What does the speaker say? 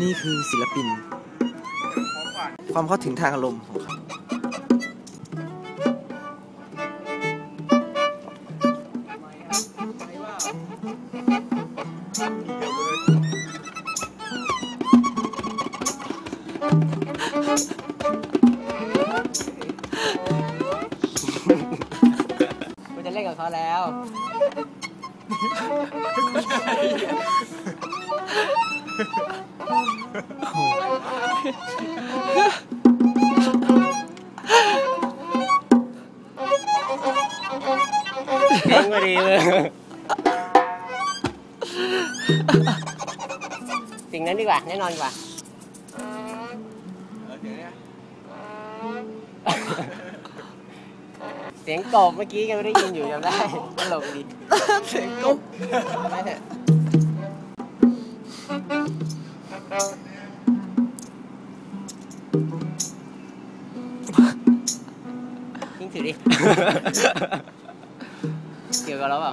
นี่คือศิลปิน ความเข้าถึงทางอารมณ์ของเขากูจะเล่นกับเขาแล้ว เก่งกว่าดีเลยสิ่งนั้นดีกว่า แน่นอนกว่าเสียงกบเมื่อกี้ยังไม่ได้ยินอยู่จำได้ตลกดีเสียงกบ ทิ้งถือดิ เกี่ยวกับเราเปล่า